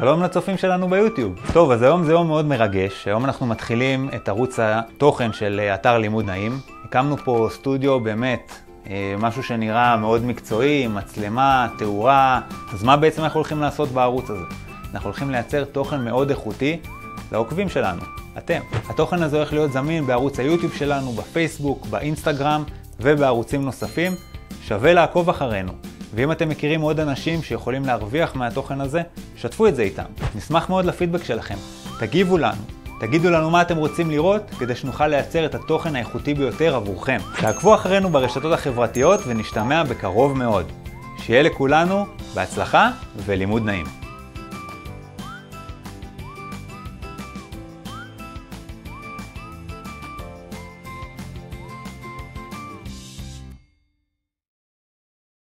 שלום לצופים שלנו ביוטיוב. טוב, אז היום זה יום מאוד מרגש. היום אנחנו מתחילים את ערוץ התוכן של אתר לימוד נעים. הקמנו פה סטודיו באמת, אה, משהו שנראה מאוד מקצועי, מצלמה, תאורה. אז מה בעצם אנחנו הולכים לעשות בערוץ הזה? אנחנו הולכים לייצר תוכן מאוד איכותי לעוקבים שלנו, אתם. התוכן הזה הולך להיות זמין בערוץ היוטיוב שלנו, בפייסבוק, באינסטגרם ובערוצים נוספים. שווה לעקוב אחרינו. ואם אתם מכירים עוד אנשים שיכולים להרוויח מהתוכן הזה, שתפו את זה איתם. נשמח מאוד לפידבק שלכם. תגיבו לנו. תגידו לנו מה אתם רוצים לראות, כדי שנוכל לייצר את התוכן האיכותי ביותר עבורכם. תעקבו אחרינו ברשתות החברתיות ונשתמע בקרוב מאוד. שיהיה לכולנו בהצלחה ולימוד נעים.